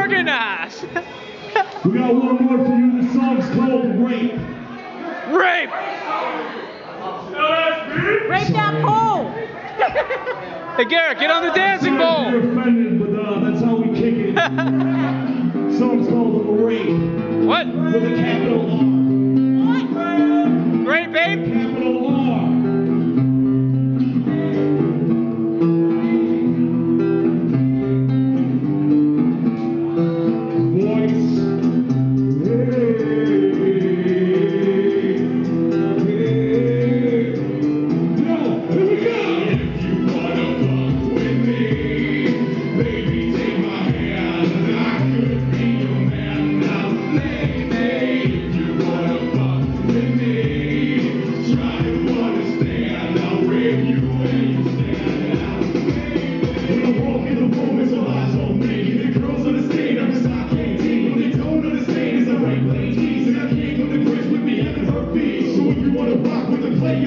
organized. we got one more for you. The song's called Rape. Rape! Rape that pole! hey, Garrett, get on the dancing bowl! You're offended, but uh, that's how we kick it. song's called Rape. What? With a capital R. What? Rape, babe?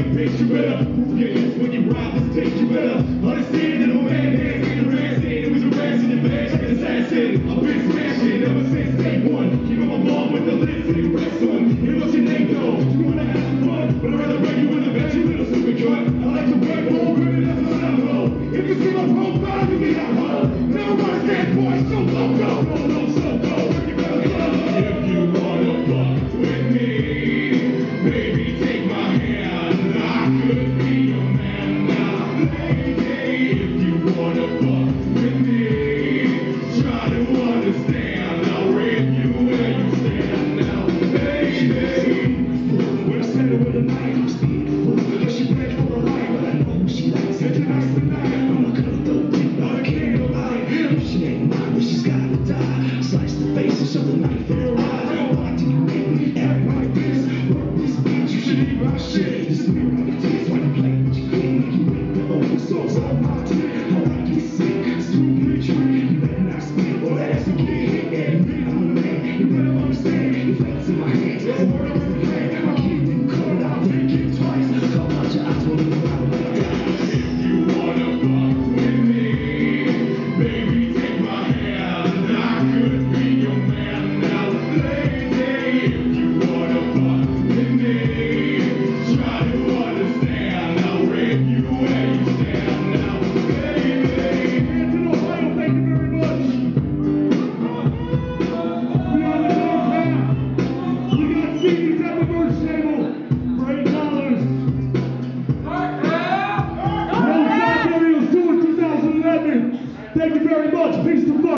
your face, you better move when you beautiful. She prayed for a light, but I know she likes it. Tonight's the night I'ma cut the wind by a candlelight If she ain't mine, then she's gotta die. Slice the faces of the knife